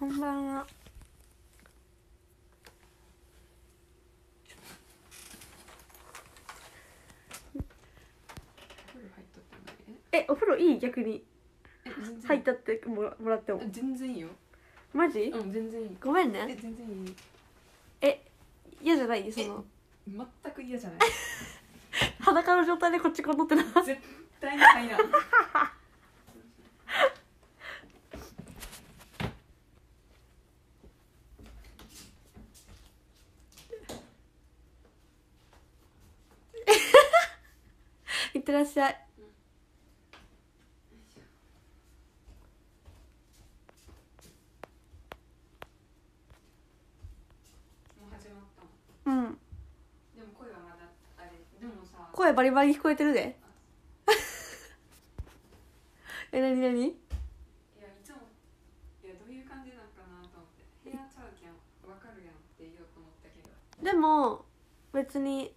こんばんは。えお風呂いい？逆に。入ったってもらもらっても。え全然いいよ。マジ？うん全然いい。ごめんえね全然いい。え嫌じゃない？その。全く嫌じゃない。裸の状態でこっちこ乗ってな絶対に入らんいってらっしゃい。もうんうん。でも声はまだあれ。でもさ。声バリバリ聞こえてるで。えなになに？いやいつもいやどういう感じなんかなと思って。部屋ちゃうけん。わかるやんって言おうと思ったけど。でも別に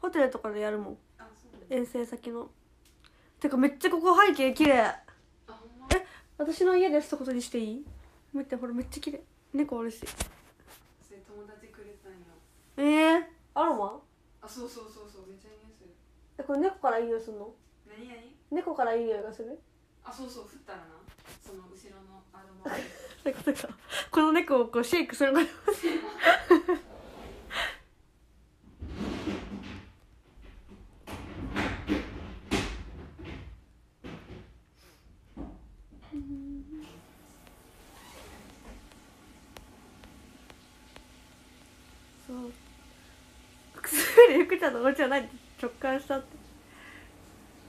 ホテルとかでやるもん遠征先の。てかめっちゃここ背景綺麗。あほんま？私の家ですってことにしていい？見てほらめっちゃ綺麗。猫おるし。それ友達くれたんよ。えー、アロマ？あそうそうそうそうめっちゃいい匂いする。えこれ猫からいい匂いするの？何何？猫からいい匂いがする？あそうそう振ったらな。その後ろのアロマ。この猫をこうシェイクするの かそうくすぐり福ちゃんのお家はない直感したって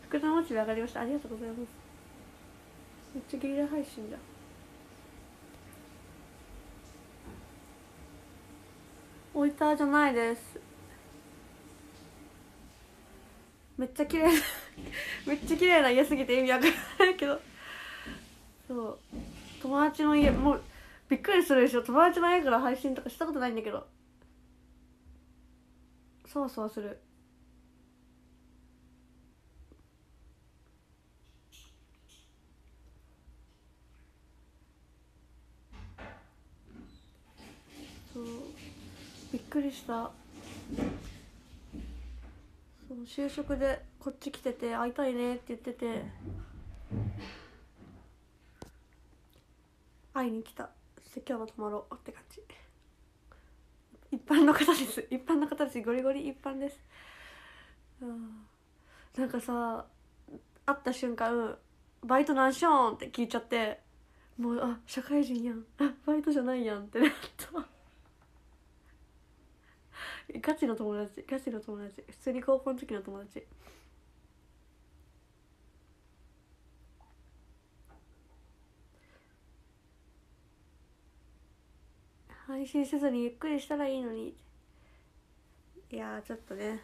福田モチベ上がりました。ありがとうございます。めっちゃゲリラ配信だ。置いたじゃないです。めっちゃ綺麗な めっちゃ綺麗な家すぎて意味わからないけど。そう。友達の家もうびっくりするでしょ。友達の家から配信とかしたことないんだけど。そわそわする。そう。びっくりした。そう就職でこっち来てて会いたいねって言ってて会いに来た。そして今日も泊まろうって感じ。一般の方です。一般の方ですゴリゴリ一般です。なんかさ会った瞬間「バイトなんしよん?」って聞いちゃってもうあ社会人やん。バイトじゃないやんってなった。ガチの友達ガチの友達。普通に高校の時の友達。配信せずにゆっくりしたらいいのに。いやちょっとね。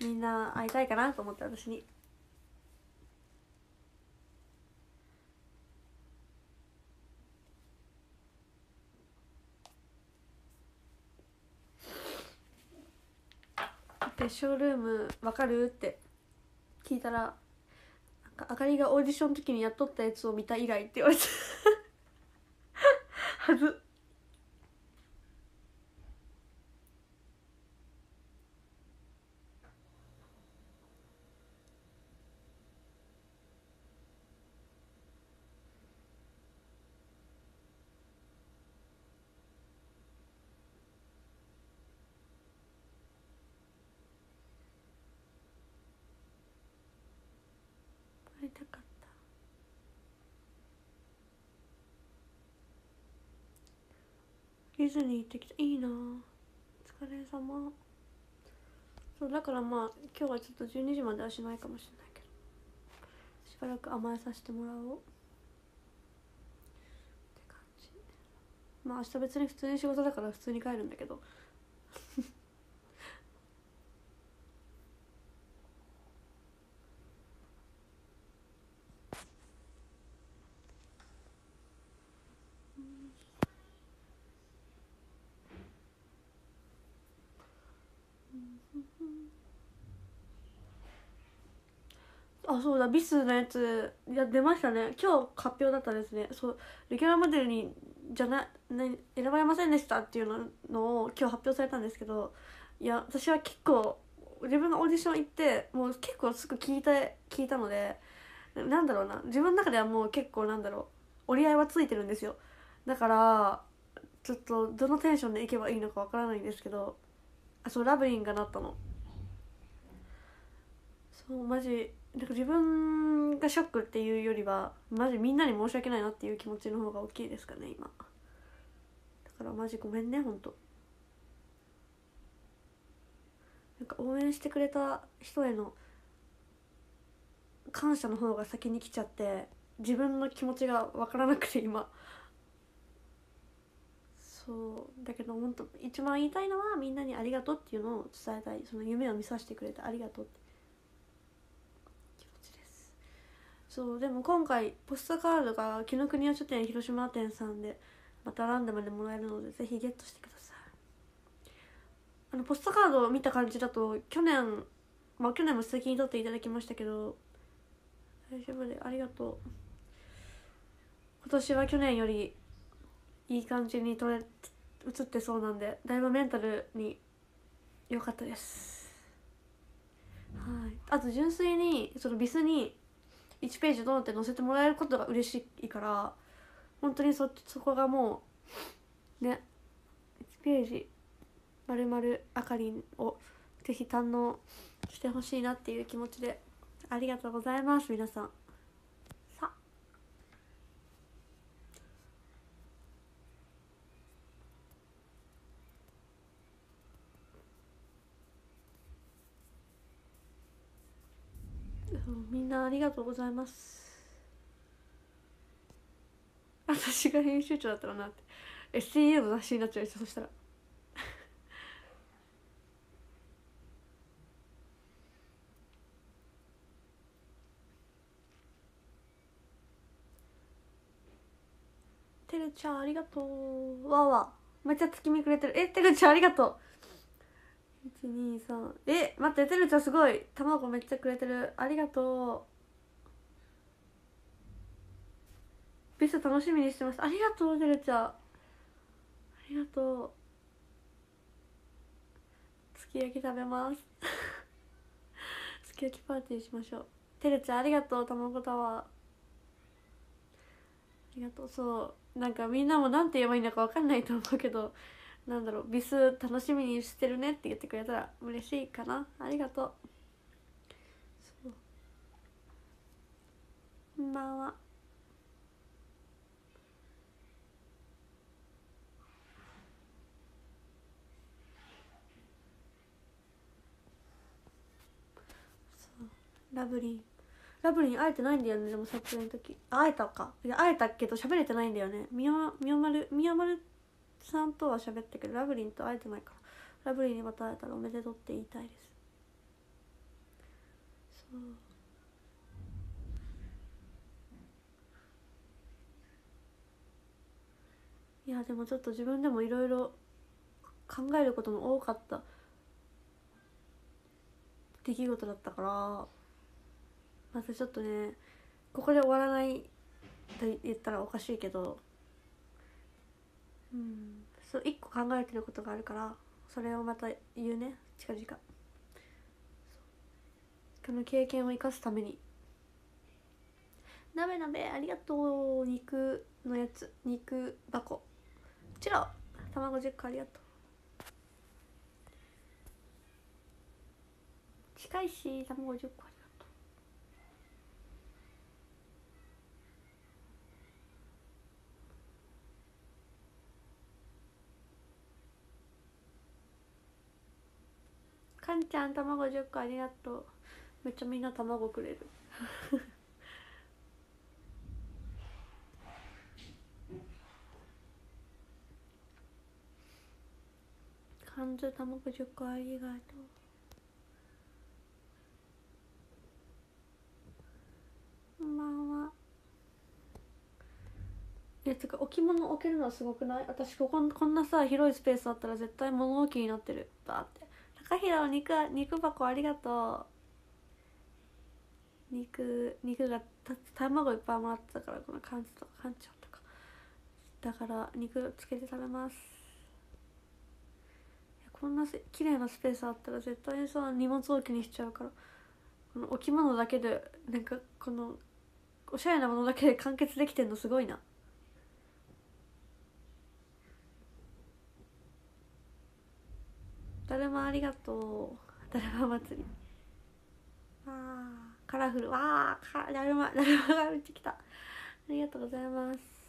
みんな会いたいかなと思って私に。でショールームわかる？って聞いたらなんかあかりがオーディションの時にやっとったやつを見た以来って言われて。は ずディズニー行ってきた。いいな。お疲れ様。そうだからまあ今日はちょっと12時まではしないかもしれないけど。しばらく甘えさせてもらおう。って感じ。まあ明日別に普通に仕事だから普通に帰るんだけど。そうだビスのやついや出ましたね。今日発表だったですね。そうレギュラーモデルにじゃな、ね、選ばれませんでしたっていうののを今日発表されたんですけどいや私は結構自分がオーディション行ってもう結構すぐ聞いた聞いたのでなんだろうな。自分の中ではもう結構なんだろう。折り合いはついてるんですよ。だからちょっとどのテンションでいけばいいのかわからないんですけどあそうラブリンがなったの。そうマジなんか自分がショックっていうよりはマジみんなに申し訳ないなっていう気持ちの方が大きいですかね今。だからマジごめんねほんと。なんか応援してくれた人への感謝の方が先に来ちゃって自分の気持ちが分からなくて今。そう。だけど本当一番言いたいのはみんなにありがとうっていうのを伝えたい。その夢を見させてくれてありがとうって気持ちですそうでも今回ポストカードが紀ノ国屋書店広島店さんでまたランダムでもらえるのでぜひゲットしてください。あのポストカードを見た感じだと去年まあ去年も素敵に撮っていただきましたけど大丈夫でありがとう今年は去年よりいい感じに撮れ映ってそうなんでだいぶメンタルに良かったです。はい。あと純粋にそのビスに1ページドンって載せてもらえることが嬉しいから本当にそそこがもうね1ページまるまるあかりんをぜひ堪能してほしいなっていう気持ちでありがとうございます皆さんさみんなありがとうございます。私が編集長だったらなって。STU の雑誌になっちゃうでしょそしたら。てるちゃんありがとう。わわめっちゃ月見くれてる。えてるちゃんありがとう。123え待っててるちゃんすごい。卵めっちゃくれてる。ありがとう。ビス楽しみにしてます。ありがとうてるちゃん。ありがとう。すき焼き食べます。すき焼きパーティーしましょう。てるちゃんありがとう。卵タワー。ありがとう。そう。なんかみんなもなんて言えばいいのか分かんないと思うけど。なんだろうビス楽しみにしてるねって言ってくれたら嬉しいかな。ありがとう。そう。こんばんは。ラブリン。ラブリン会えてないんだよねでも撮影の時。会えたか。いや会えたけど喋れてないんだよね。みよみよまるみよまるさんとは喋ったけどラブリンと会えてないからラブリンにまた会えたらおめでとうって言いたいです。そう。いやでもちょっと自分でもいろいろ考えることも多かった。出来事だったからまたちょっとねここで終わらないと言ったらおかしいけどうん。そう一個考えてることがあるからそれをまた言うね。近々。この経験を生かすために。鍋鍋ありがとう。肉のやつ。肉箱。こちら卵10個ありがとう。近いし卵10個ありがとうかんちゃん卵10個ありがとう。めっちゃみんな卵くれる。かんず卵10個ありがとう。こんばんは。えつか置物置けるのはすごくない？私こここんなさ広いスペースあったら絶対物置になってる。バーって。高平お肉肉箱ありがとう。肉肉がた卵いっぱいもらってたからこの缶とか缶チョとか。だから肉つけて食べます。こんなせ綺麗なスペースあったら絶対にさ荷物置きにしちゃうから。この置物だけでなんかこのおしゃれなものだけで完結できてんのすごいな。だるまありがとう。だるま祭り。わあ。カラフル。わあかだるま だるまがめっちゃ来た。ありがとうございます。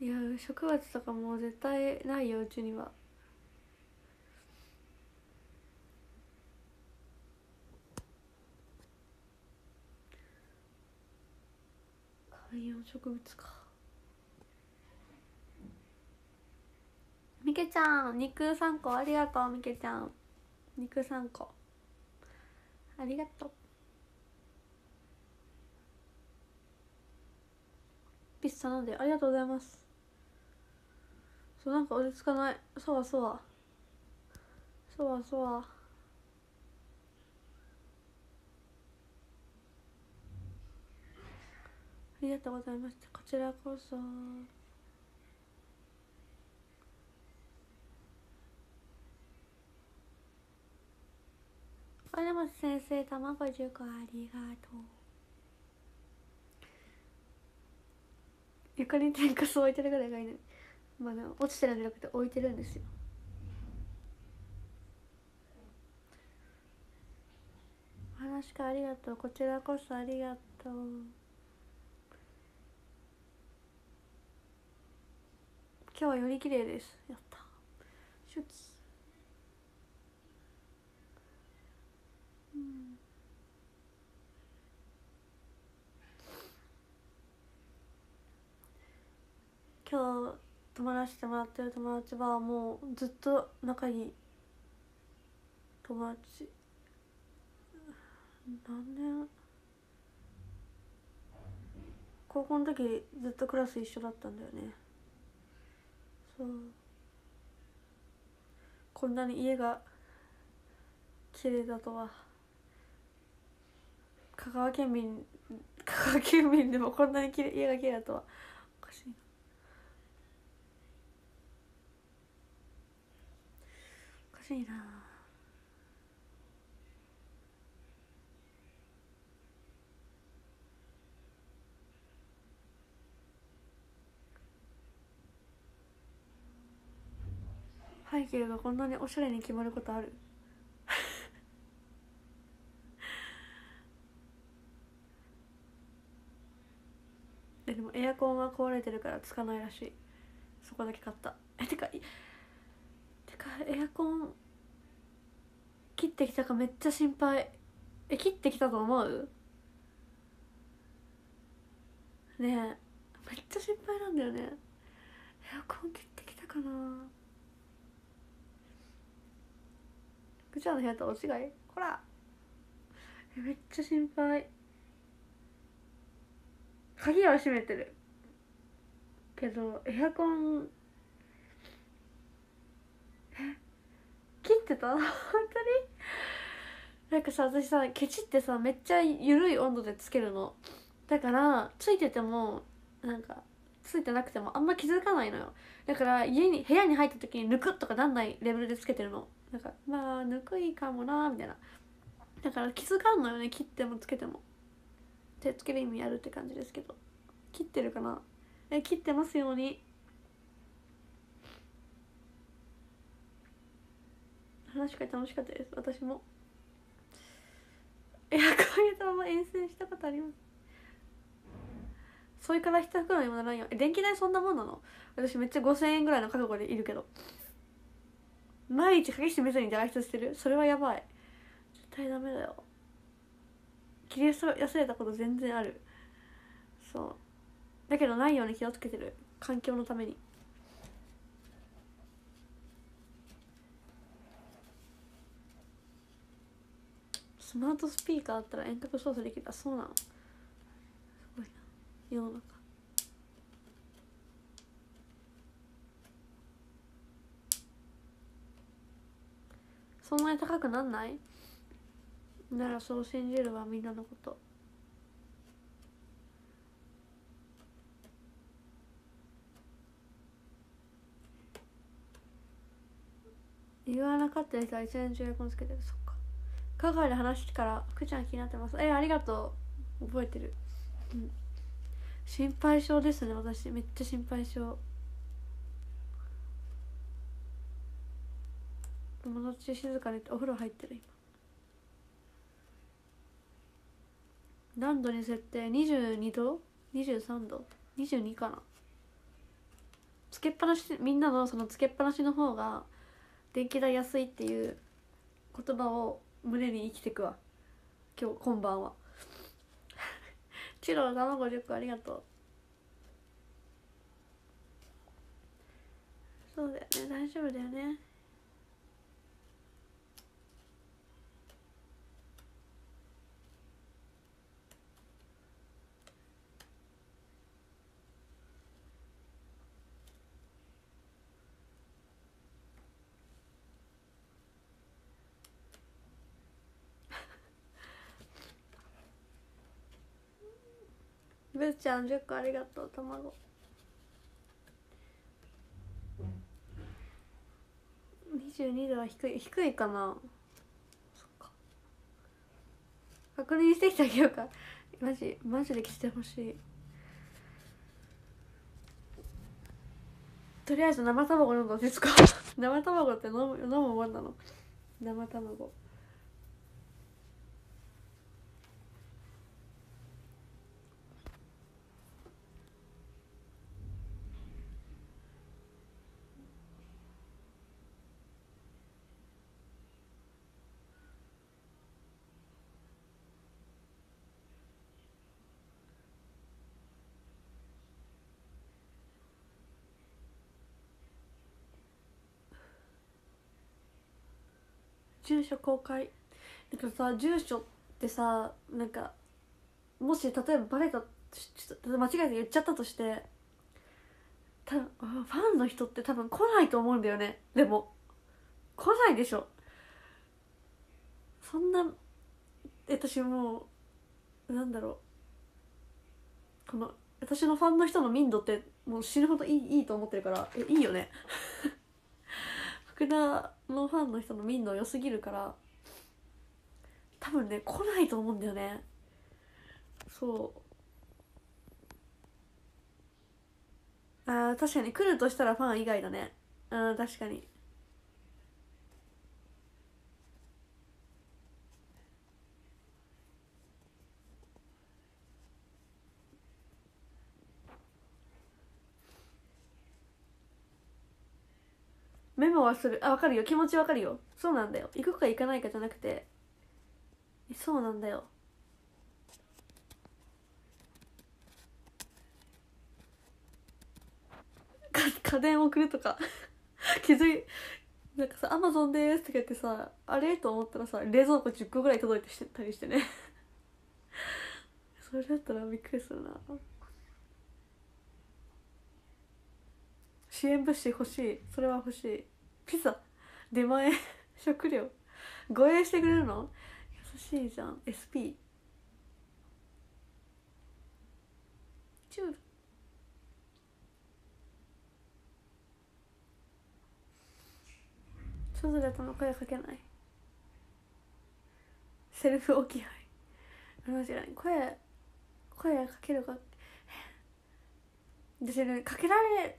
いや植物とかもう絶対ないようちには。観葉植物かみけちゃん肉3個ありがとうみけちゃん。肉3個。ありがとう。ピッツァ飲んでありがとうございます。そうなんか落ち着かない。そわそわ。そわそわ。ありがとうございましたこちらこそ。あでも先生卵10個ありがとう。床に天かす置いてるぐらいがいいのに。まあね落ちてるんじゃなくて置いてるんですよ。お話かありがとう。こちらこそありがとう。今日はより綺麗です。やった。シュ今日泊まらせてもらってる友達はもうずっと仲いい友達。何年？高校の時ずっとクラス一緒だったんだよね。そう。こんなに家が綺麗だとは。香川県民香川県民でもこんなにきれい家が綺麗だとは。おかしいな。おかしいな。背景がこんなにおしゃれに決まることある？え でもエアコンは壊れてるからつかないらしい。そこだけ買った。えてかいてかエアコン切ってきたかめっちゃ心配。え切ってきたと思う？ねえめっちゃ心配なんだよね。エアコン切ってきたかな？福ちゃの部屋とお違い？ほら。えめっちゃ心配。鍵は閉めてる。けどエアコン切ってた本当に。なんかさ私さケチってさめっちゃ緩い温度でつけるの。だからついててもなんかついてなくてもあんま気づかないのよ。だから家に部屋に入った時に抜くとかなんないレベルでつけてるの。なんかまあ抜くいいかもなみたいな。だから気づかんのよね切ってもつけても。手つける意味あるって感じですけど。切ってるかな？え切ってますように。話し会楽しかったです。私も。いやこういうまま遠征したことあります。それから一袋にもならんよ。え電気代そんなもんなの？私めっちゃ5000円ぐらいの覚悟でいるけど。毎日鍵閉めずに外出してる。それはやばい。絶対ダメだよ。切り忘れたこと全然ある。そう。だけどないように気をつけてる。環境のために。スマートスピーカーだったら遠隔操作できる。あそうなの。すごいな。世の中。そんなに高くなんない？ならそう信じるわみんなのこと。言わなかった人は一年中エアコンつけてる。そっか。香川で話してから福ちゃん気になってます。えありがとう。覚えてる。うん。心配性ですね私。めっちゃ心配性。友達静かにお風呂入ってる今。何度に設定？22度？23度？22かな？つけっぱなしみんなのそのつけっぱなしの方が電気代安いっていう言葉を胸に生きてくわ。今日今晩は。チロ卵10個ありがとう。そうだよね。大丈夫だよね。ちゃん10個ありがとう卵。22度は低い低いかな。そっか。確認してきてあげようか。マジマジで来てほしい。とりあえず生卵飲んだんですか？生卵って飲む飲むもんなの？生卵。住所公開。なんかさ住所ってさなんかもし例えばバレたちょっと間違えて言っちゃったとしてたあファンの人って多分来ないと思うんだよね。でも。来ないでしょ。そんな私もうなんだろう。この私のファンの人の民度ってもう死ぬほどいいいいと思ってるからえいいよね。福田のファンの人の民度良すぎるから多分ね来ないと思うんだよね。そう。あー確かに来るとしたらファン以外だね。うん確かに。メモはする。あ分かるよ。気持ち分かるよ。そうなんだよ。行くか行かないかじゃなくて。そうなんだよ。か家電送るとか。気づいなんかさ「アマゾンです」とか言ってさあれと思ったらさ冷蔵庫10個ぐらい届いてしてたりしてね。それだったらびっくりするな。支援物資欲しい。それは欲しい。ピザ。出前。食料。護衛してくれるの？優しいじゃん。SP チュール。外で頭声かけない。セルフ置き配。マジで。声声かけるか。私ねかけられ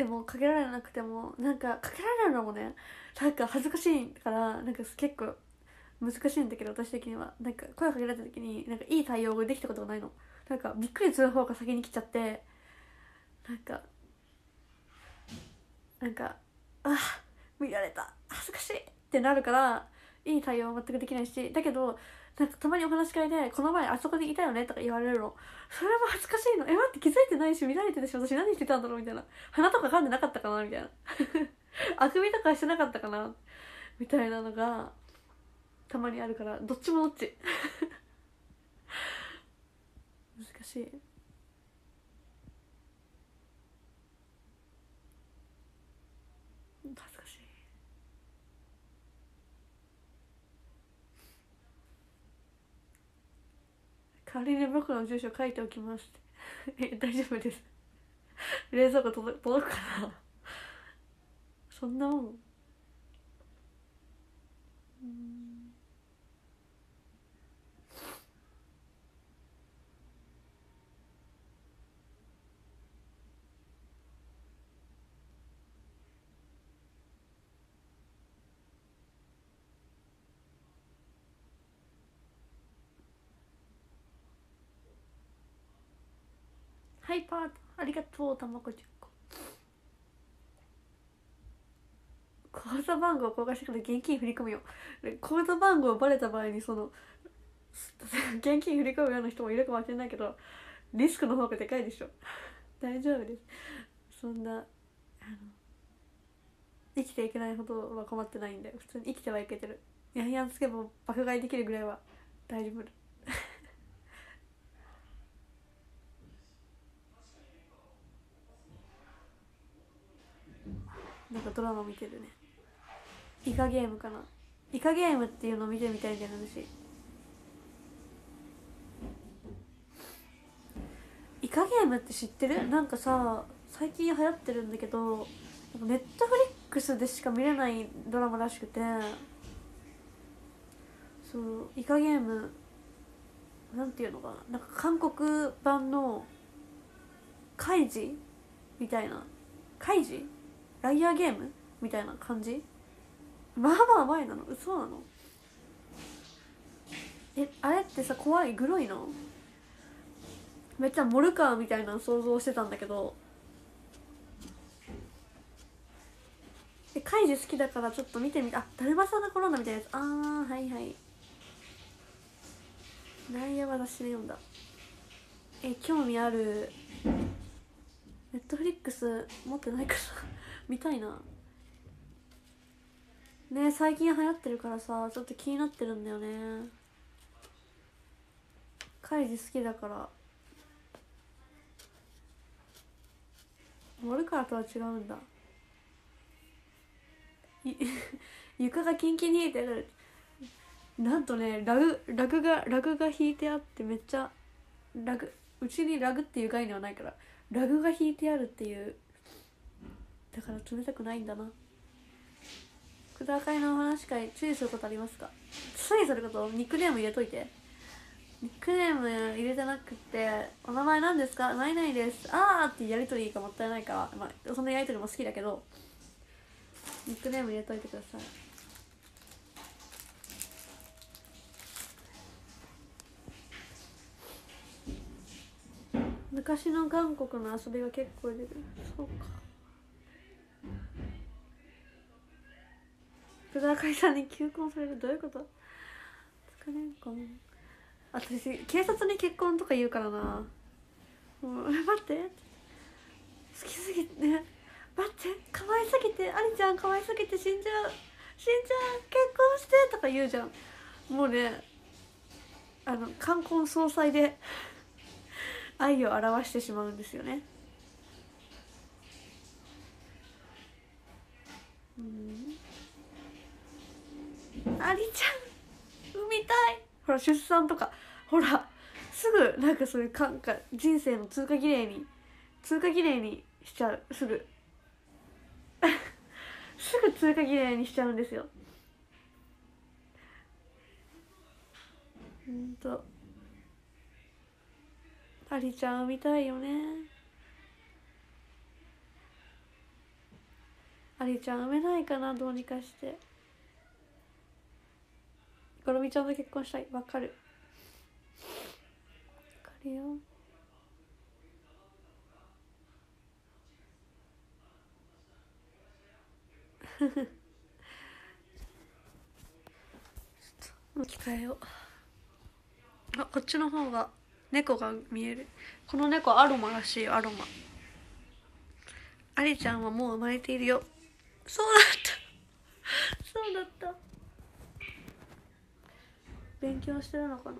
てもかけられなくてもなんかかけられるのもねなんか恥ずかしいからなんか結構難しいんだけど私的には。なんか声かけられた時になんかいい対応ができたことがないの。なんかびっくりする方が先に来ちゃってなんかなんかあ見られた。恥ずかしいってなるからいい対応は全くできないしだけどなんかたまにお話し会で「この前あそこにいたよね」とか言われるの。それも恥ずかしいの。え待って気づいてないし見られてるし私何してたんだろうみたいな。鼻とか噛んでなかったかなみたいな。あくびとかしてなかったかなみたいなのがたまにあるからどっちもどっち。難しい恥ずかしい。代わりに僕の住所書いておきます え大丈夫です。冷蔵庫届届くかな？そんなもんうん。はいパーありがとうたまこ10個口座番号を交換してから現金振り込むよ。口座番号バレた場合にその 現金振り込むような人もいるかもしれないけどリスクの方がでかいでしょ。大丈夫です。そんなあの生きていけないほどは困ってないんで普通に生きてはいけてる。ヤンヤンつけば爆買いできるぐらいは大丈夫。なんかドラマ見てるね。イカゲームかな。イカゲームっていうのを見てみたいんだよ私。イカゲームって知ってる？なんかさ最近流行ってるんだけどネットフリックスでしか見れないドラマらしくて。そうイカゲームなんていうのかな。なんか韓国版のカイジ？みたいな。カイジ？ライアーゲームみたいな感じ？まあまあ前なの？嘘なの？えあれってさ怖い？グロいの？めっちゃモルカーみたいなの想像してたんだけど。えカイジ好きだからちょっと見てみたあダルマサナコロナみたいなやつ。あーはいはい。内野は雑誌で読んだ。え興味ある？ネットフリックス持ってないから見たいな。ね最近流行ってるからさちょっと気になってるんだよね。カイジ好きだから。モルカーとは違うんだ。床がキンキンに冷えてる。なんとねラグラグがラグが引いてあってめっちゃラグうちにラグっていう概念はないからラグが引いてあるっていうだから冷たくないんだな。くだかいのお話会注意することありますか？注意することニックネーム入れといて。ニックネーム入れてなくて「お名前何ですか？何々です」あーってやりとりがもったいないから、まあ、そのやりとりも好きだけどニックネーム入れといてください。昔の韓国の遊びが結構出る。そうか。福田会さんに求婚されるどういうこと？疲れんかも私警察に結婚とか言うからな。もう待って。好きすぎて。待って。可愛すぎて。ありちゃん可愛すぎて死んじゃう。死んじゃう。結婚してとか言うじゃん。もうねあの冠婚葬祭で愛を表してしまうんですよねうんありちゃん産みたい。ほら出産とか。ほらすぐなんかそういうかんか人生の通過儀礼に通過儀礼にしちゃう。すぐ。すぐ通過儀礼にしちゃうんですよ。ほんと。ありちゃん産みたいよね。ありちゃん産めないかなどうにかして。ゴロミちゃんと結婚したい。わかる。わかるよ。ちょっと置き換えよう。あこっちの方が猫が見える。この猫アロマらしいアロマ。アリちゃんはもう生まれているよ。そうだった。そうだった。勉強してるのかな。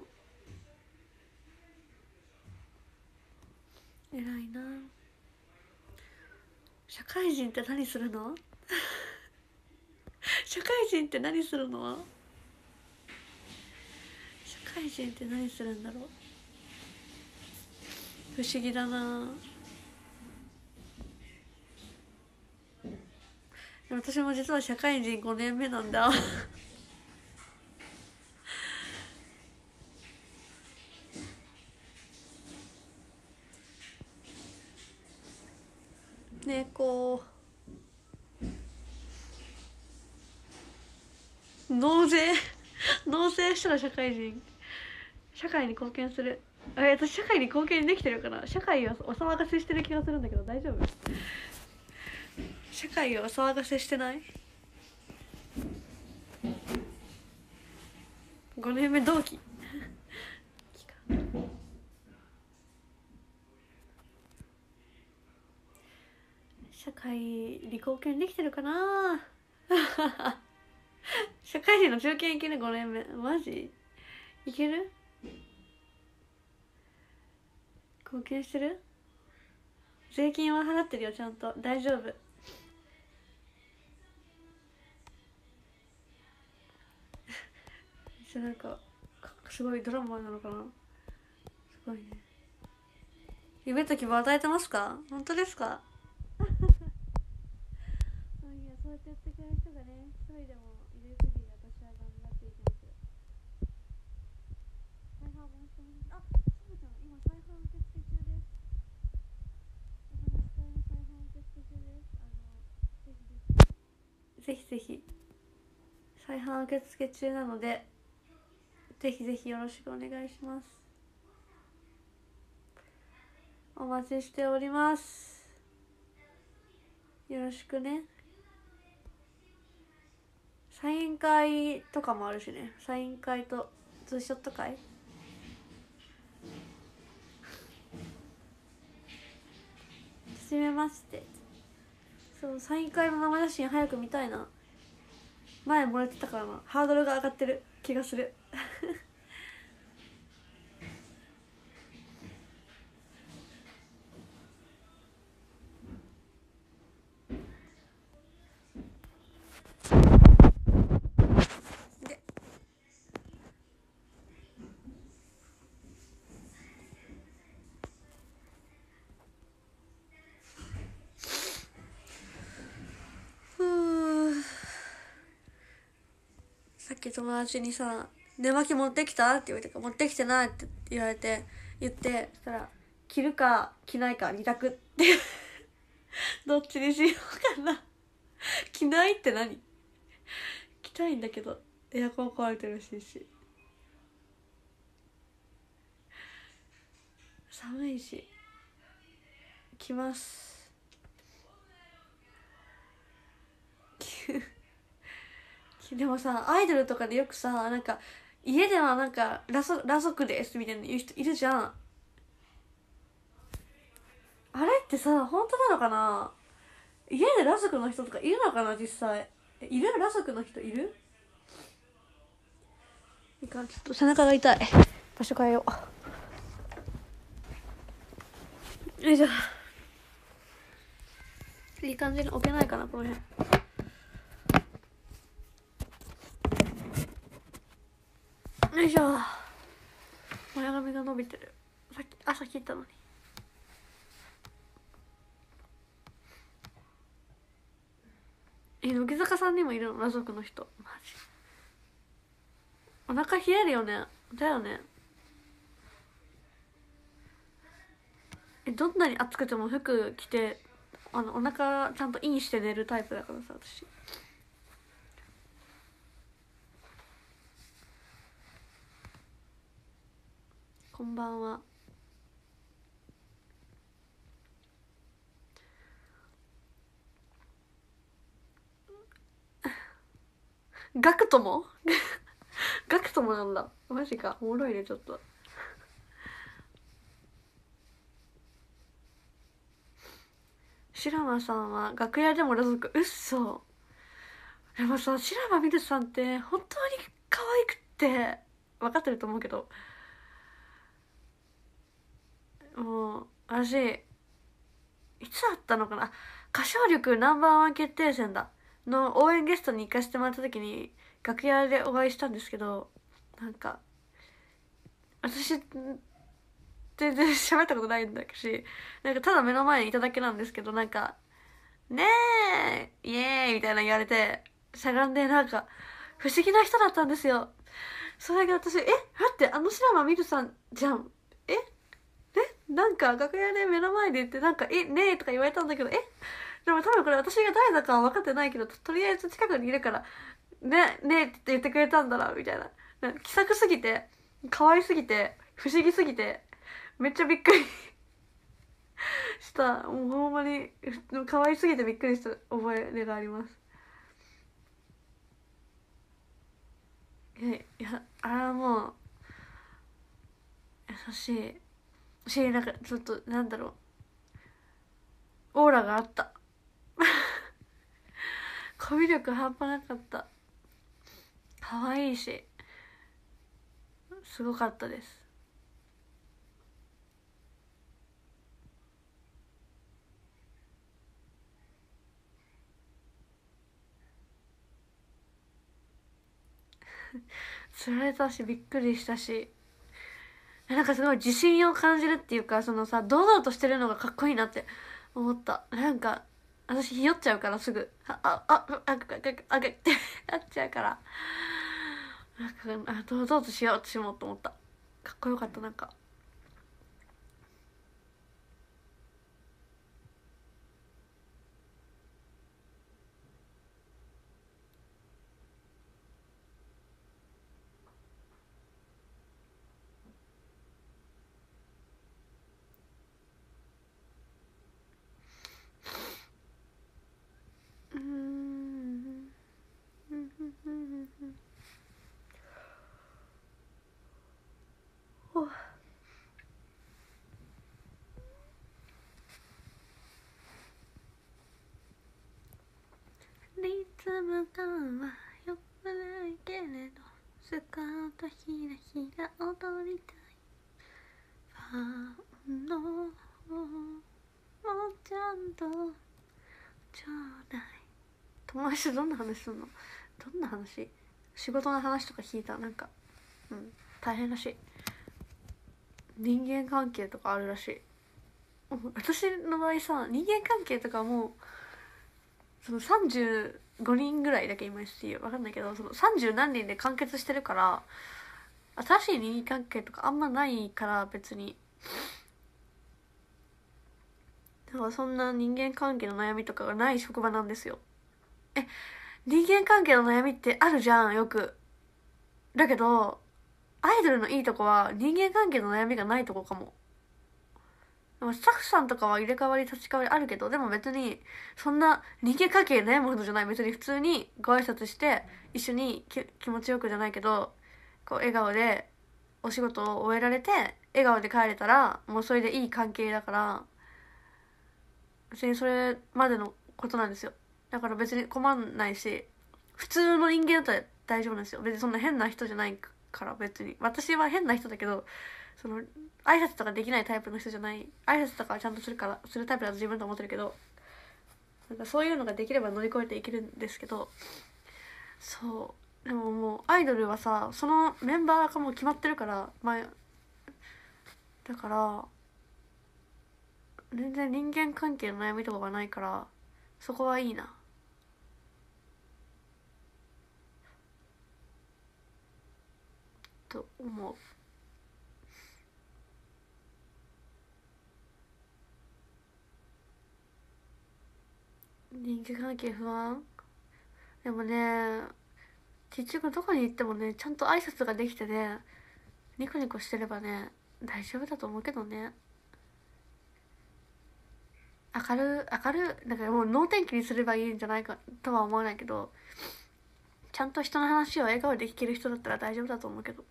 偉いな。社会人って何するの？社会人って何するの？社会人って何するんだろう？不思議だなでも私も実は社会人5年目なんだ。猫納税納税したら社会人。社会に貢献する。え私社会に貢献できてるかな。社会をお騒がせしてる気がするんだけど大丈夫？社会をお騒がせしてない？5年目同期？社会に貢献できてるかな？社会人の中堅いける5年目。マジ？いける？貢献してる？税金は払ってるよちゃんと。大丈夫。じゃなんかかすごいドラマなのかな？すごいね。夢と希望与えてますか？本当ですか？いやそうやってやってくれる人がね一人でもいる限り私は頑張っていきますよ再販そうじゃん今再販受付中です。お話し会の再販受付中です。あのぜひぜひ。ぜひぜひ。再販受付中なのでぜひぜひよろしくお願いします。お待ちしております。よろしくね。サイン会とかもあるしね。サイン会とツーショット会。はじめまして。そうサイン会の生写真早く見たいな。前もらってたからな。ハードルが上がってる気がする。さっき友達にさ「寝巻き持ってきた?」って言われて「持ってきてない」って言われて言ってそしたら「着るか着ないか二択」って どっちにしようかな。着ないって何？着たいんだけどエアコン壊れてるしし。寒いし着ます。でもさアイドルとかでよくさなんか家ではなんか裸族裸族ですみたいな言う人いるじゃん。あれってさ本当なのかな？家で裸族の人とかいるのかな実際？えいる裸族の人いる？いいかちょっと背中が痛い。場所変えよう。よいしょ。いい感じに置けないかなこの辺よいしょ。前髪が伸びてる。さっき朝切ったのに。え乃木坂さんにもいるの？裸族の人。マジ。お腹冷えるよね。だよね。えどんなに暑くても服着てあのお腹ちゃんとインして寝るタイプだからさ私。こんばんは。ガクトも？ガクトもなんだ。マジか。おもろいねちょっと。白間さんは楽屋でも裸族うっそ。でもさ白間みるさんって本当に可愛くって。分かってると思うけど。もう私いつだったのかな歌唱力ナンバーワン決定戦だの応援ゲストに行かせてもらった時に楽屋でお会いしたんですけどなんか私全然喋ったことないんだしなんかただ目の前にいただけなんですけどなんか「ねえイエーイ!」みたいな言われてしゃがんでなんか不思議な人だったんですよそれが私え待ってあの白間みるさんじゃんえなんか楽屋で目の前で言ってなんか「えねえ」とか言われたんだけどえ？でも多分これ私が誰だかは分かってないけどとりあえず近くにいるから「ねねえ」って言ってくれたんだなみたいな。な気さくすぎて可愛すぎて不思議すぎてめっちゃびっくり した。もうほんまに可愛すぎてびっくりした覚えがあります。いやあれはもう優しい。しなんかちょっとなんだろう。オーラがあった。コミュ力半端なかった。可愛いし。すごかったです。釣られたしびっくりしたし。なんかすごい自信を感じるっていうかそのさ堂々としてるのがかっこいいなって思った。なんか私ひよっちゃうからすぐ。あああああああってなっちゃうからなんかあ堂々としよう私もと思ったかっこよかったなんかうんほうリズム感はよくないけれどスカートひらひら踊りたいファンのもうちゃんとちょうだい友達とどんな話すんのどんな話仕事の話とか聞いたなんかうん大変らしい人間関係とかあるらしい私の場合さ人間関係とかもその5人ぐらいだけ今 ST わかんないけどその30何人で完結してるから新しい人間関係とかあんまないから別に。だからそんな人間関係の悩みとかがない職場なんですよ。え人間関係の悩みってあるじゃんよく。だけどアイドルのいいとこは人間関係の悩みがないとこかも。でもスタッフさんとかは入れ替わり立ち替わりあるけどでも別にそんな人間関係悩むほどじゃない別に普通にご挨拶して一緒に気持ちよくじゃないけどこう笑顔でお仕事を終えられて笑顔で帰れたらもうそれでいい関係だから別にそれまでのことなんですよ。だから別に困んないし普通の人間だったら大丈夫なんですよ。別にそんな変な人じゃないから別に。私は変な人だけどその挨拶とかできないタイプの人じゃない。挨拶とかはちゃんとするからするタイプだと自分と思ってるけどなんかそういうのができれば乗り越えていけるんですけどそう。でももうアイドルはさそのメンバーがもう決まってるから前だから全然人間関係の悩みとかがないからそこはいいな。と思う。人間関係不安？でもね結局どこに行ってもねちゃんと挨拶ができてねニコニコしてればね大丈夫だと思うけどね。明る明るなんかもう能天気にすればいいんじゃないかとは思わないけどちゃんと人の話を笑顔で聞ける人だったら大丈夫だと思うけど。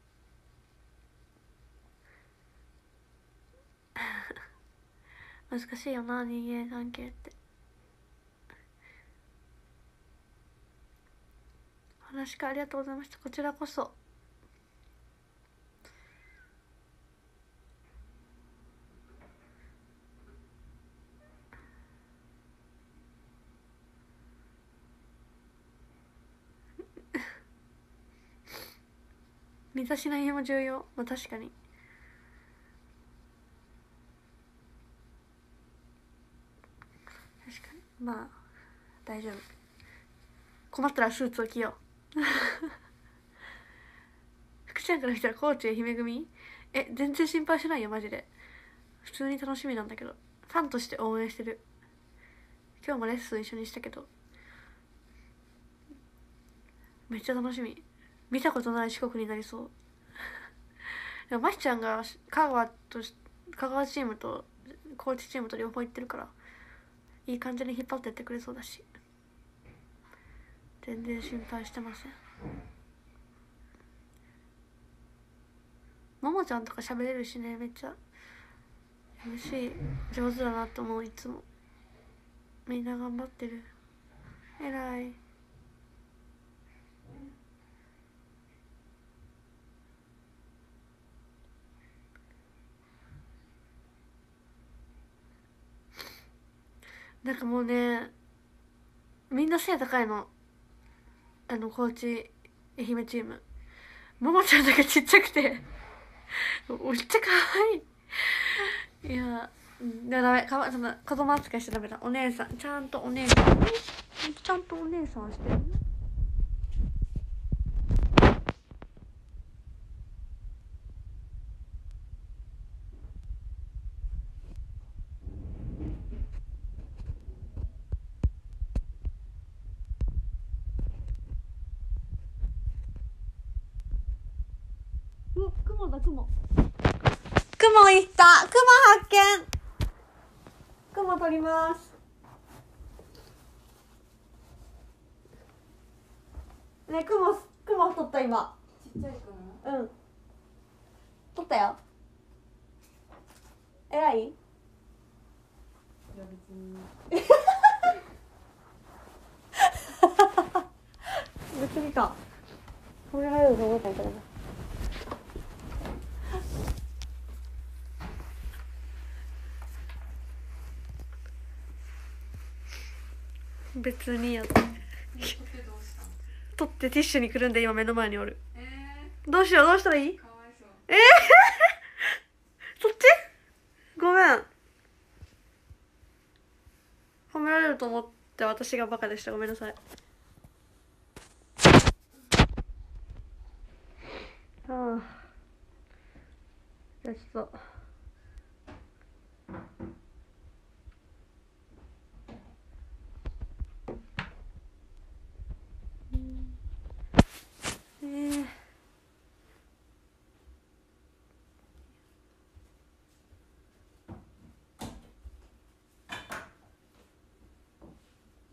難しいよな人間関係って。話しありがとうございました。こちらこそ。身だしなみも重要。まあ確かに。確かに。まあ大丈夫。困ったらスーツを着よう。福ちゃんから見たらコーチへ姫組？え全然心配しないよマジで。普通に楽しみなんだけど。ファンとして応援してる。今日もレッスン一緒にしたけど。めっちゃ楽しみ。見たことない四国になりそう。でもましちゃんが香川と香川チームと高知チームと両方行ってるからいい感じに引っ張ってってくれそうだし。全然心配してません。ももちゃんとか喋れるしねめっちゃ。MC 上手だなと思ういつも。みんな頑張ってる。偉い。なんかもうねみんな背高いの。あの高知愛媛チーム。ももちゃんだけちっちゃくて。めっちゃ可愛いい。やうんだダメ。かわその子供扱いしちゃダメだ。お姉さんちゃんとお姉さん。ちゃんとお姉さんしてるわ雲だ雲雲いった。雲発見。雲取ります。ね雲雲取った今。ちっちゃい雲うん。取ったよ。偉い？いや別に。別にか。褒められると思ったんだけど別にや取って。取ってティッシュにくるんで今目の前におる。えどうしようどうしたらいい？ー、かわいそう。そっち？ごめん。褒められると思って私がバカでした。ごめんなさいはあじゃあちょっとうんええ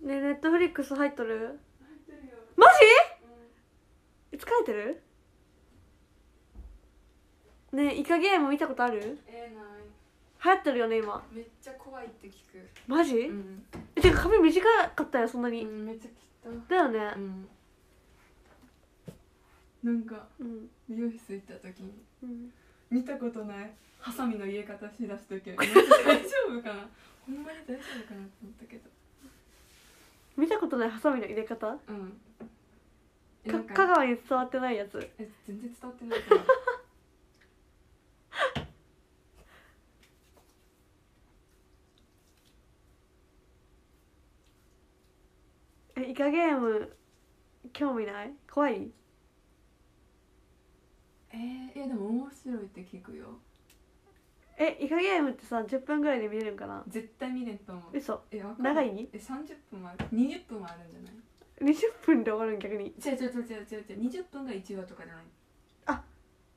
ねえネットフリックス入っとる？入ってるよ。マうん。ジ疲れてる？ねえイカゲーム見たことある？えー、ない。流行ってるよね今。めっちゃ怖いって聞く。マジ、うん、えてか髪短かったよそんなに、うん、めっちゃ切っだよね。たうん。なんかうん。美容室行った時にうん。見たことないハサミの入れ方しだす時 大丈夫かな？ほんまに大丈夫かなって思ったけど見たことないハサミの入れ方？かうん。えなん香川に伝わってないやつ。え全然伝わってないから えイカゲーム興味ない？怖い？えー、いやでも面白いって聞くよえイカゲームってさ10分ぐらいで見れるんかな？絶対見れんと思う。嘘。えわかんない。長い？え30分もある。20分もあるんじゃない？20分で終わるん逆に。違う違う違う違う違う。違う20分が1話とかじゃない。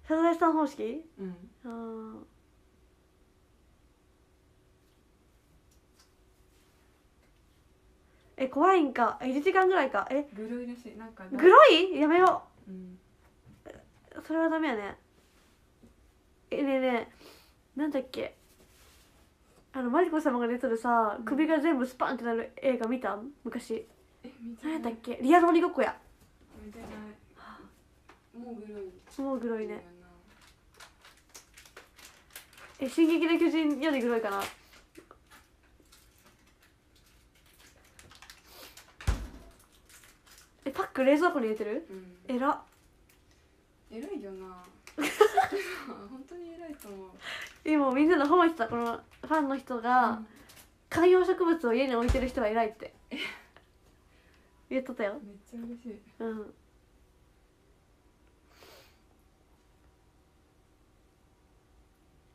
サザエさん方式？うん。あー。え怖いんか？え1時間ぐらいか？え？グロいらしい。なんかグロい？やめよう。ん。うそれはダメやね。えねえねえなんだっけ？あのマリコ様が出てるさうん。首が全部スパンってなる映画見た昔。え見て何やないったっけ？リアル鬼ごっこや。見てない。もうグロい。もうグロいね。え進撃の巨人よりグロいかな？えパック冷蔵庫に入れてる？うん。えら偉いよな。本当に偉いと思う今みんなの褒めてたこのファンの人が、観葉植物を家に置いてる人は偉いって。言っとったよ。めっちゃ嬉しい。うん。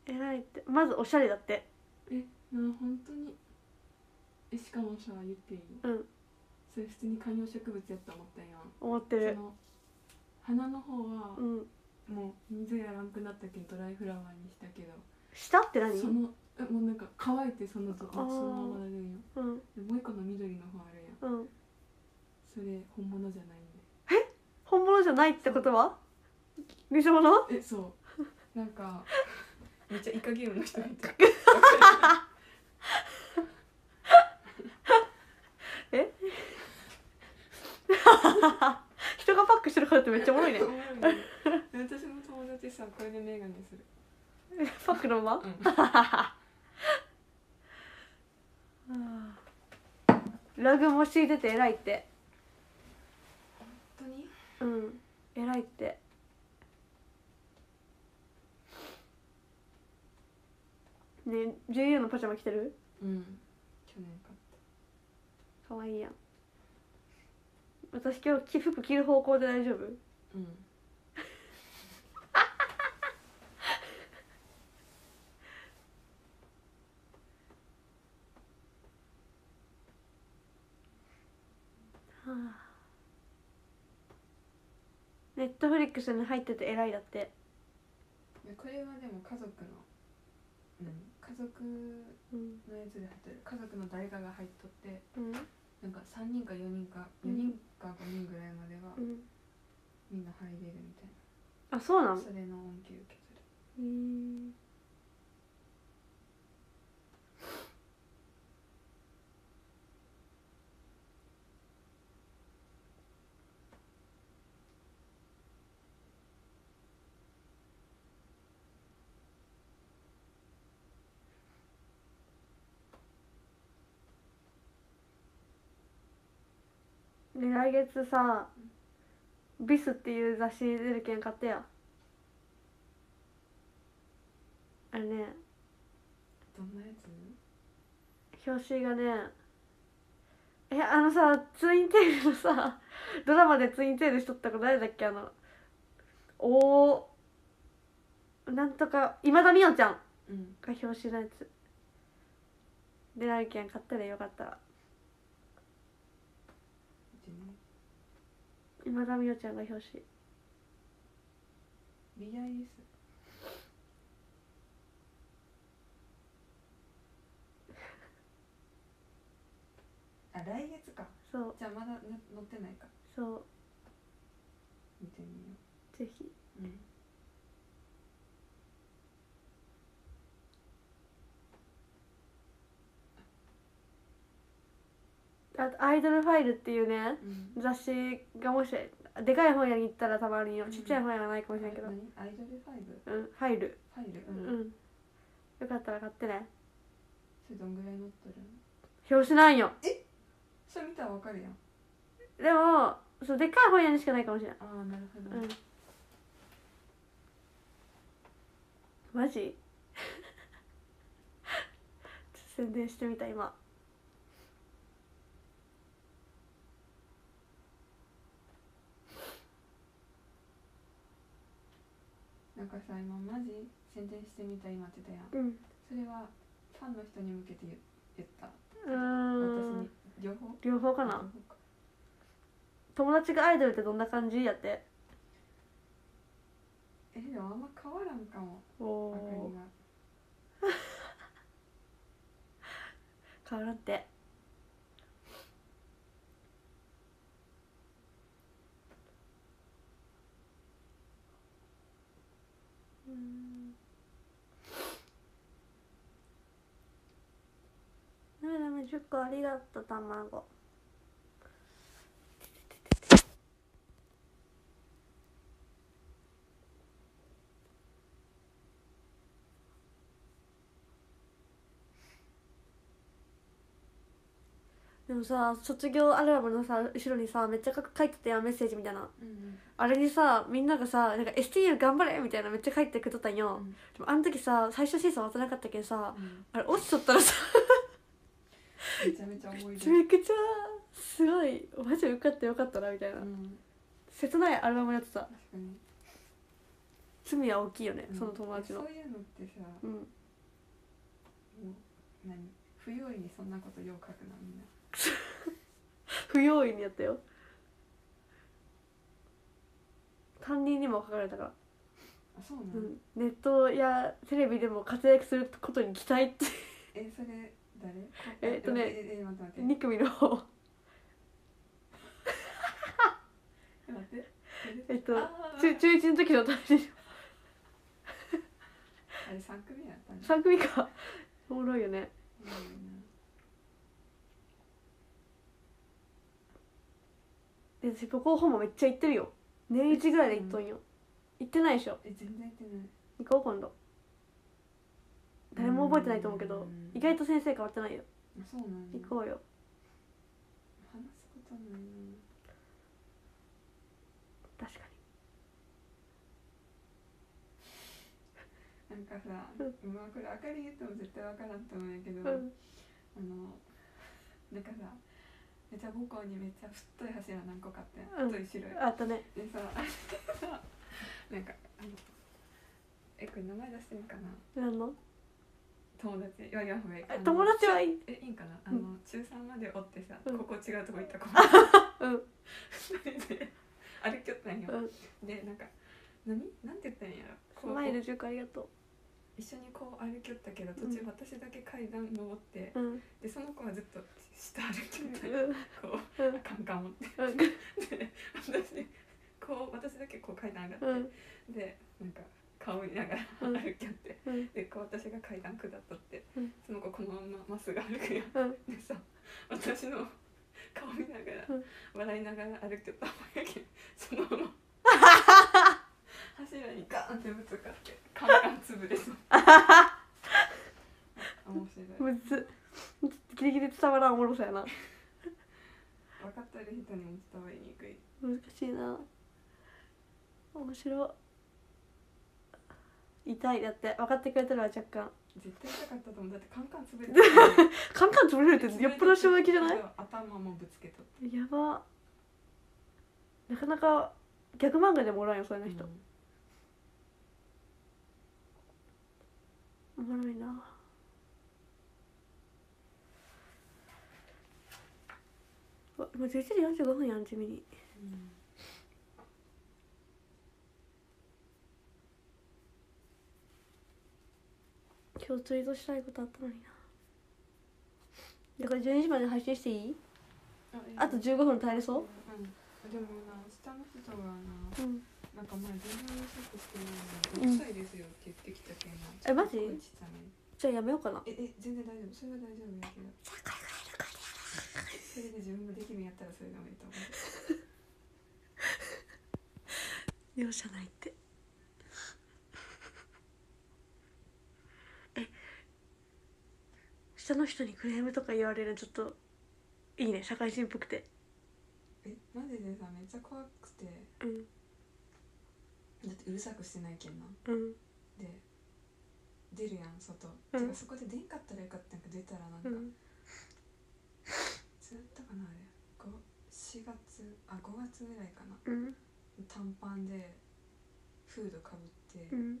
偉いって。まずおしゃれだって。えな本当に。えしかもさ言っていいうん。それ普通に観葉植物やと思ったんや。思ってる。その花の方はうん。もう水やらんくなったけどドライフラワーにしたけど下って何？そのえもうなんか乾いてそのとそのままなるんよ。うん。でもう一個の緑の方あるやん。うん。それ本物じゃないんで。本物じゃないってことは？偽物？えそう。なんか めっちゃイカゲームの人みたい人がパックしてるからってめっちゃおもろいね。私の友達さこれでメガネするパックのままうん ラグも敷いてて偉いって。本当に？うん。偉いって。ね JU のパジャマ着てる？うん。去年買っかわいいやん。私今日着服着る方向で大丈夫？たうんトフリックスに入ってて偉いだって。これはでも家族のうん家族うんのやつで入ってる。家族の誰かが入っとってうん。なんか3人か4人かうん。4人か5人ぐらいまではうん。みんな入れるみたいあそうなの？なそれの恩恵受けてる。うん来月さ「ビス」っていう雑誌出るけん買ってやあれねどんなやつ？表紙がねえあのさツインテールのさドラマでツインテールしとった子誰だっけ？あのおーなんとか今田美桜ちゃんうん。が表紙のやつ。で来県買ったらよかったら見てね今田美桜ちゃんが表紙。BIS あ来月か。そう。じゃあまだな載ってないか。そう見てみよぜひううんあと「アイドルファイル」っていうねうん。雑誌がもしでかい本屋に行ったらたまにちっちゃい本屋がないかもしれんけど。何アイドルファイブうんファイル。ファイル？ううん、んよかったら買ってね。それどんぐらい載っとるの？表紙なんよ。それ見たらわかるやん。でもそうでっかい本屋にしかないかもしれないああなるほど、うん。マジ？宣伝してみた今なんかさ今マジ宣伝してみた今ってたやん。うん。それはファンの人に向けて言言った。うー。ん私に。両方？両方かな。両方か。友達がアイドルってどんな感じやって？えでもあんま変わらんかも。おあかりおが。変わらんってうん。ダメダメ10個ありがとう卵。でもさ卒業アルバムのさ後ろにさめっちゃ書書いてたやんメッセージみたいな。うんうん。あれにさみんながさなんか STU 頑張れみたいなめっちゃ書いてくれとったんよ、うん。でもあの時さ最初審査終わってなかったけどさうん。あれ落ちとったらさめちゃめちゃ思いめ出ちゃめちゃすごいマジで受かってよかったなみたいな、うん。切ないアルバムやってた。罪は大きいよね、うん。その友達の。そういうのってさもうん。う何？不用意にそんなことよう書くなみんな 不用意にやったよ。担任にも書かれたから、あそうなの、うん、ネットやテレビでも活躍することに期待って。えそれ誰？えっとねええ待って待って。2組の方。え待って。えっとあー。中中1の時の担任。あれ三組やったんだ。3組か。おもろいよねなで私母校訪問めっちゃ行ってるよ。年一ぐらいで行っとんよ。行ってないでしょ？え全然やってない。行こう今度。誰も覚えてないと思うけどうん。意外と先生変わってないよ。あそうなんだ行こうよ。話すことない確かな なんかさ、うんまあこれあかり言っても絶対わからんと思うんやけど、にうん。あのなんかさめっちゃ母校にめっちゃ太い柱何個かあってうん。太い白い、あったね。でさあれさなんかあのえこれ名前出していいんかな。何の？友達。言わん方がいいかえな友達はいい。えいいんかな。あうの、中3までおってさ、うん。ここ違うとこ行った子。うん。歩きよったんよ、うん。でなんか何？なんて言ったんやろ。こうマイル10個ありがと一緒にこう歩きよったけど途中うん。私だけ階段登って、ううん。でその子はずっと下歩きよった。ん。ようん。こうん。うカンカン持って。うん。で私こう私だけこう階段上がって、うん。でなんか顔見ながらうん。歩きよって、うん。でこう私が階段下っとって、うん。その子このまままっすぐ歩くやんうん。でさ私の顔見ながら、うん。笑いながら歩きよったそのまま柱にガーンってぶつかってカンカン潰れそう。面白い。むずギリギリ伝わらんおもろさやな。分かってる人にも伝わりにくい。難しいな。面白い。痛い。だって分かってくれたら若干。絶対痛かったと思う。だってカンカン潰れてた。カンカン潰れるってよっぽど衝撃じゃない？頭もぶつけとやば。なかなか逆漫画でもおらんよそういう人、おもろいな。うわもう11時45分やん地味に。うん今日ツイートしたいことあったのにな。だから12時まで配信していい？あと15分耐えれそう？うん。でもな下の人がなうんなんか前全然うるさくしてないのに、うん。遅いですよって言ってきたけんなえマジじゃあやめようかな。ええ全然大丈夫。それは大丈夫やけどそれで自分ができるんやったらそれでもいいと思う。容赦ないって。え下の人にクレームとか言われるのちょっといいね。社会人っぽくて。えマジでさめっちゃ怖くて。うんだってうるさくしてないけんな。うん。で出るやん外、うん。てかそこで出んかったらよかったんか出たらなんか、いうん。つだったかなあれ。5 4月あ5月ぐらいかな。うん。短パンでフードかぶって、うん。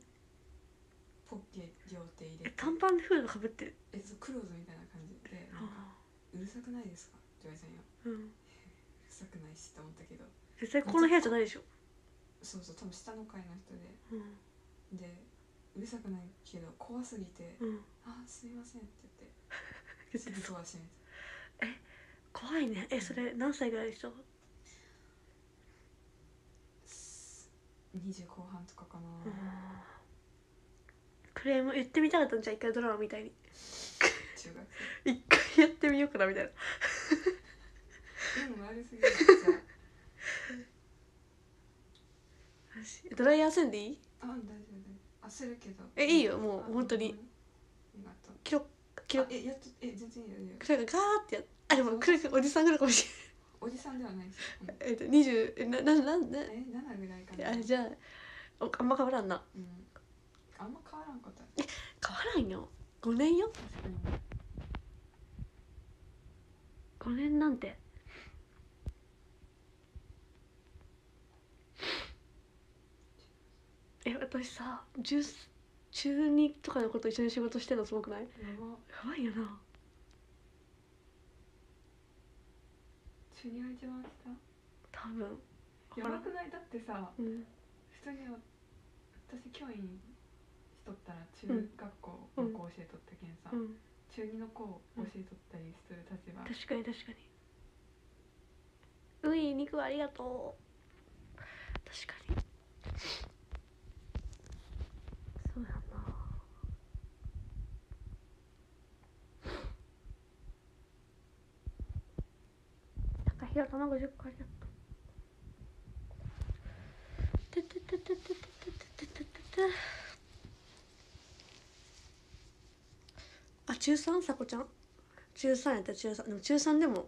ポッケ両手入れえて短パンでフードかぶってる？えそうクローズみたいな感じでなんかうるさくないですか？って言われたんよ。うん。うるさくないしって思ったけど。絶対この部屋じゃないでしょそうそう多分下の階の人で。うん。でうるさくないけど怖すぎてうん「あすいません」って言言って ドア閉めて。怖いね。えそれ何歳ぐらいでしょ20後半とかかな、クレーム言ってみたかったんじゃん。一回ドラマみたいに。中学 一回やってみようかなみたいな。生 でも悪すぎる。じゃドライヤーせんでいい？ああ大丈夫。あするけど。えいいよもうあ本当に。キロキロあえやっとえ全然いいよいいよ。それがガーってやっあでも来るおじさん来るかもしおじさんではないし、うん。れないえっと20えななななえ7ぐらいかな。あじゃあおあんま変わらんな。うん。あんま変わらんことは変わらんよ。5年よ。確かに私さ10中2とかのこと一緒に仕事してんのすごくない？ややばばいよな。中二が一番下？多分。やばくない？だってさうん。普通に私教員しとったら中うん。学校の子教えとったけんさ、うん。中二の子を教えとったりする立場、確かに確かに。うい肉ありがとう。確かにそうやんな高平卵10個ありがとう。てててててててててててあ中3さこちゃん？中3やった中3でも中3でも。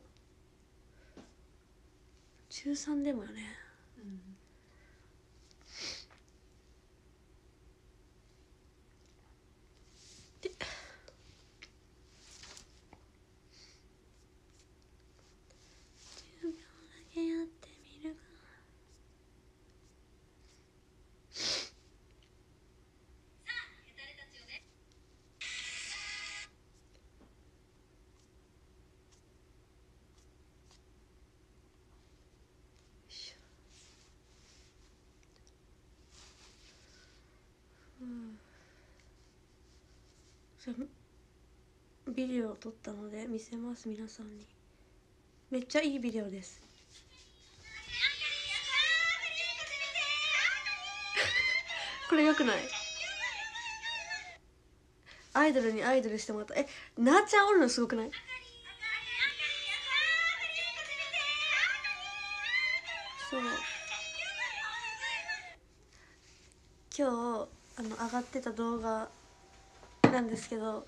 中3でもよね。うん10秒だけやってみるかうんそ れビデオを撮ったので見せます皆さんに。めっちゃいいビデオです。これよくない？アイドルにアイドルしてもらった。えなあちゃんおるのすごくない？そう。今日あの上がってた動画なんですけど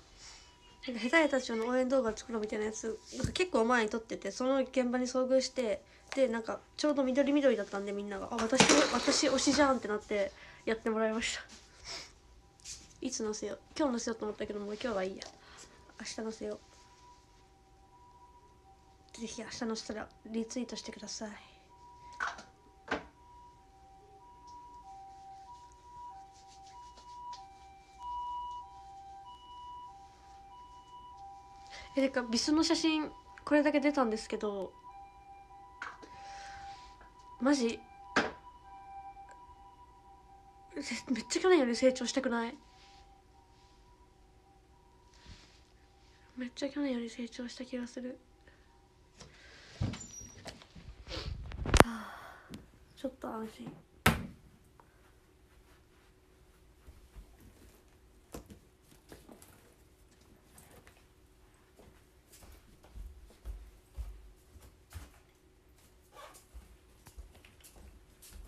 なんか下手たちの応援動画作ろうみたいなやつなんか結構前に撮っててその現場に遭遇してでなんかちょうど緑緑だったんでみんなが「あ私私推しじゃん」ってなってやってもらいました。いつ載せよう。今日載せようと思ったけどもう今日はいいや。明日載せよう。ぜひ明日載せたらリツイートしてください。えなんかビスの写真これだけ出たんですけどマジ？めっちゃ去年より成長したくない？めっちゃ去年より成長した気がする。はあちょっと安心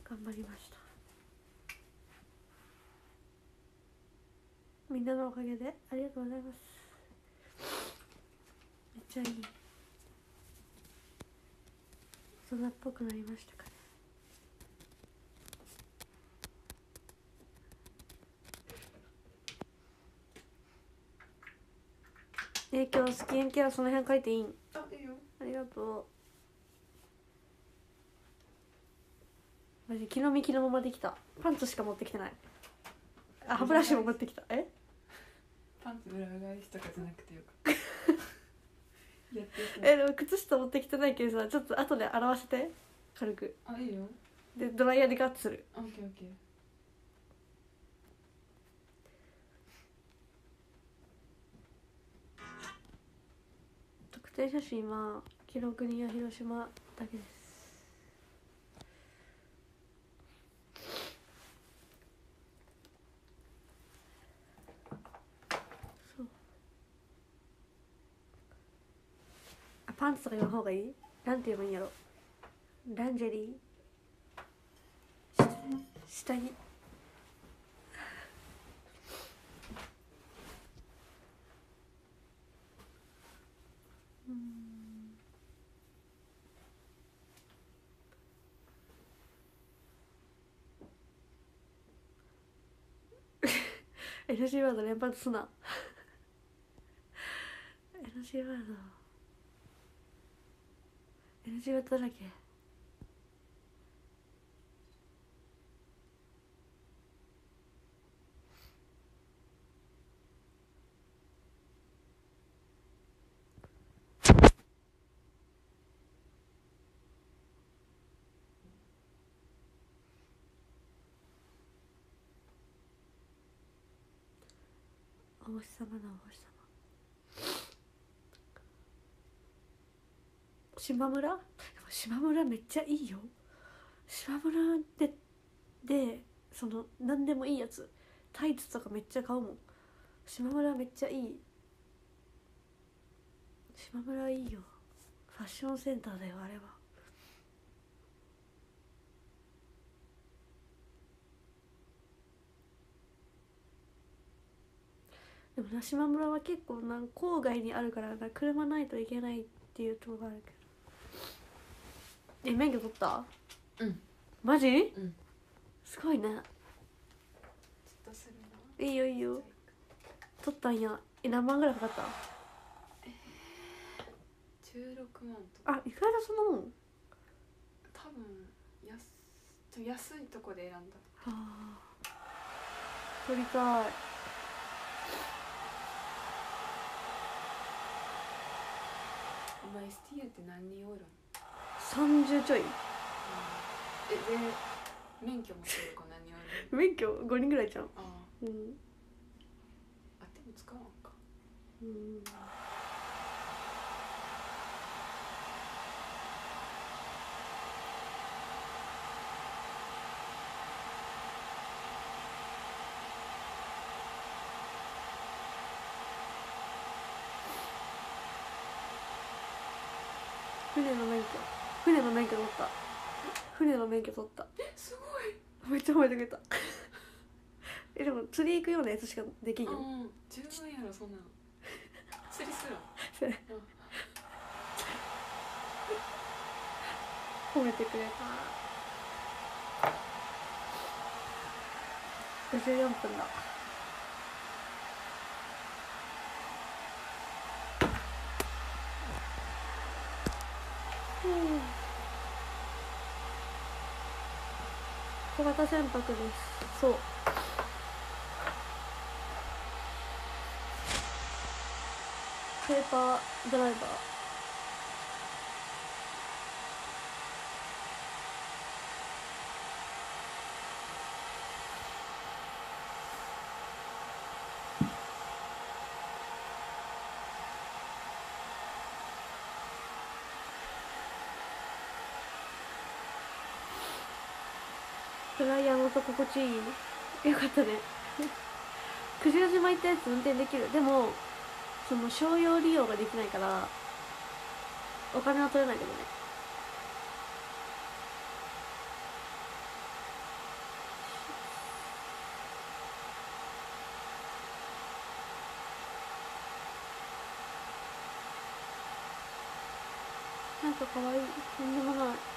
頑張りましたみんなのおかげでありがとうございます。めっちゃいい。大人っぽくなりましたかね。え今日スキンケアその辺書いていいん？あいいよ。ありがとう。マジ気の身気のままできた。パンツしか持ってきてない。あ歯ブラシも持ってきた。え？パンツ裏返しとかじゃなくてよかったやってさえでも靴下持ってきてないけどさちょっと後で洗わせて。軽く。あいいよ。でドライヤーでガッツする。オッケーオッケー。特定写真は記録には広島だけですパンツとか言わん方がいい？なんて言えばいいんやろ？ランジェリー？下着 NG ワード連発すな。NG ワード。NG だらけ。お星様だお星様。島村？でも島村めっちゃいいよ。島村ででその何でもいいやつ。タイツとかめっちゃ買うもん。島村めっちゃいい。島村いいよ。ファッションセンターだよあれは。でもな島村は結構なん郊外にあるからな車ないといけないっていうところがあるけど。え免許取った？うん。マジ？うん。すごいね。ちょっとするな。いいよいいよ。取ったんや。え何万ぐらいかかった？16万とか。あ意外とそのもん。は多分安ちょ安いとこで選んだ。あ。取りたい。お前 STU って何人おるん、30ちょい。えで免許持ってる子何人おるん免許5人ぐらいじゃんあうん。あでも使わんか。うん。船の免許船の免許取った。船の免許取った。えすごい。めっちゃ褒めてくれた。えでも釣り行くようなやつしかできんよ。うん十分やろそんなの。釣りするそれ褒めてくれた。54分だ小型船舶です。そう。ペーパードライバー。音心地いい。よかったね。九十島行ったやつ運転できる。でもその商用利用ができないからお金は取れないけどね。なんかかわいい。とんでもない。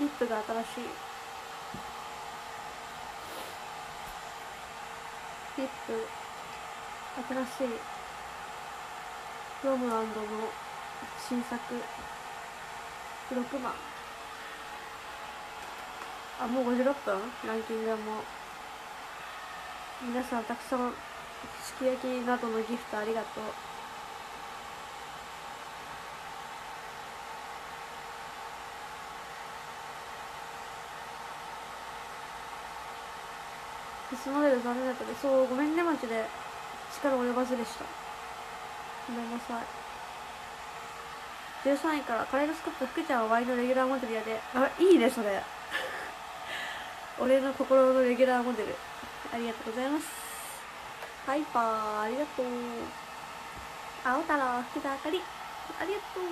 リップが新しいリップ新しいロムランドの新作6番あもう56分。ランキングはも。う皆さんたくさんすき焼きなどのギフトありがとう。別モデル残念だったでそうごめんねマジで。力及ばずでした。ごめんなさい。13位からカレードスコップ福ちゃんはワイのレギュラーモデルやで。あいいねそれ。俺の心のレギュラーモデル。ありがとうございます。ハイパーありがとう。青太郎福田あかり。ありがとう。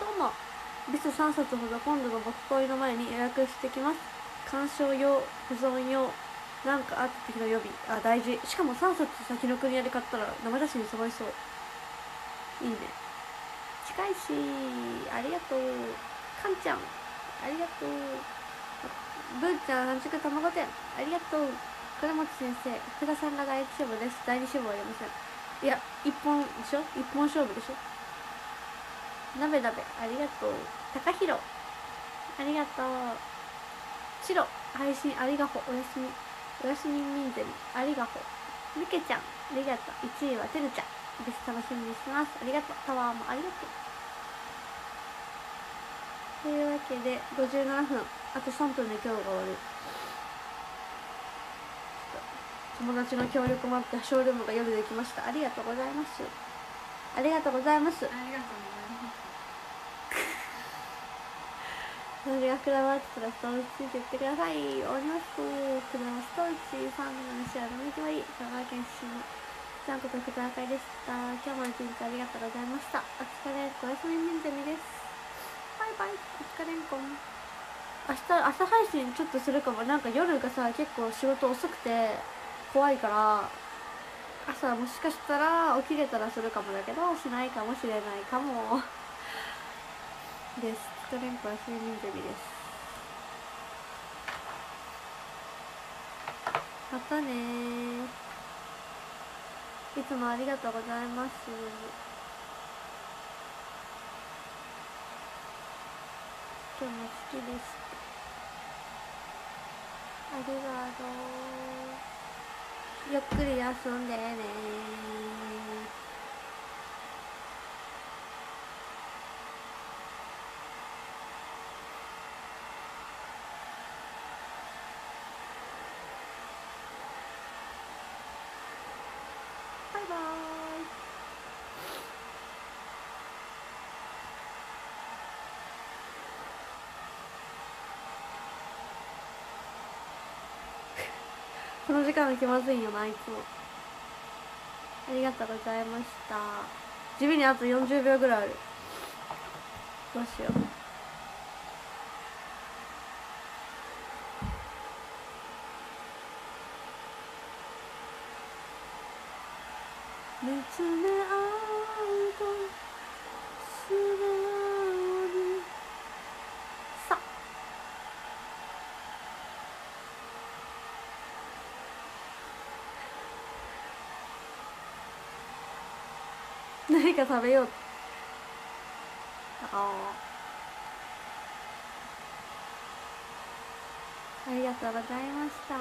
どうも。ビス3冊ほど今度の僕恋の前に予約してきます。鑑賞用保存用。なんかあった時の予備。あ大事。しかも3冊先の国屋で買ったら生写真すごいそう。いいね。近いしありがとう。かんちゃんありがとう。ぶーちゃん半熟卵店ありがとう。倉持先生福田さんが第一志望です。第二志望はありません。いや一本でしょ？一本勝負でしょ？鍋鍋ありがとう。高弘ありがとう。白配信ありがとう。おやすみ。おやすみミンゼリありがとう。みけちゃんありがとう。1位はてるちゃん。です楽しみにします。ありがとう。タワーもありがとう。というわけで57分。あと3分で今日が終わる。友達の協力もあってショールームが夜できました。ありがとうございます。ありがとうございます。ありがとうございます何がくらまってたらストーンついていってくださいおりますとくらまストーチファンの西は飲みきまい香川県出身のちゃんこと福沢会でした今日も一日ありがとうございました。お疲れ。おやすみ。みんゼミですバイバイお疲れんこん明日朝配信ちょっとするかもなんか夜がさ結構仕事遅くて怖いから朝もしかしたら起きれたらするかもだけどしないかもしれないかも。です。トレンコは睡眠ゼミです。またねー。いつもありがとうございます。今日も好きです。ありがとう。ゆっくり休んでねの時間が気まずいよないつも。ありがとうございました。地味にあと40秒ぐらいある。どうしよう見つめ合うと素直にさ何か食べよう。ああありがとうございました